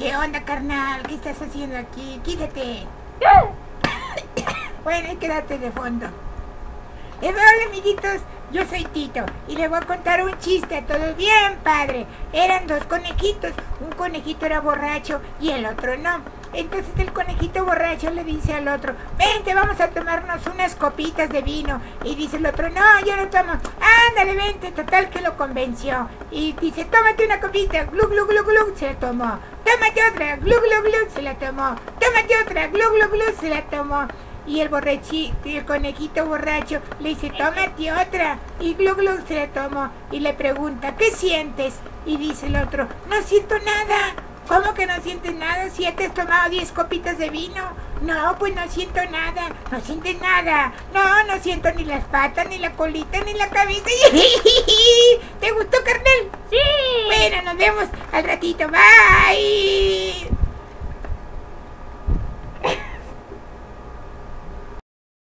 ¿Qué onda, carnal? ¿Qué estás haciendo aquí? Quítate. bueno, quédate de fondo. Eh, hola, amiguitos. Yo soy Tito y le voy a contar un chiste a todos. Bien, padre. Eran dos conejitos. Un conejito era borracho y el otro no. Entonces el conejito borracho le dice al otro, vente, vamos a tomarnos unas copitas de vino. Y dice el otro, no, yo no tomo. Ándale, vente, total que lo convenció. Y dice, tómate una copita, glu, glu, glu, glu, se tomó. Tómate otra, glu, glu, glu, se la tomó. Tómate otra, glu, glu, glu, se la tomó. Y el borrachito, el conejito borracho le dice, tómate otra. Y glu, glu, se la tomó. Y le pregunta, ¿qué sientes? Y dice el otro, no siento nada. ¿Cómo que no sientes nada si ya te has tomado 10 copitas de vino? No, pues no siento nada, no sientes nada. No, no siento ni las patas, ni la colita, ni la cabeza. ¿Te gustó, carnal? Bueno, nos vemos al ratito. Bye.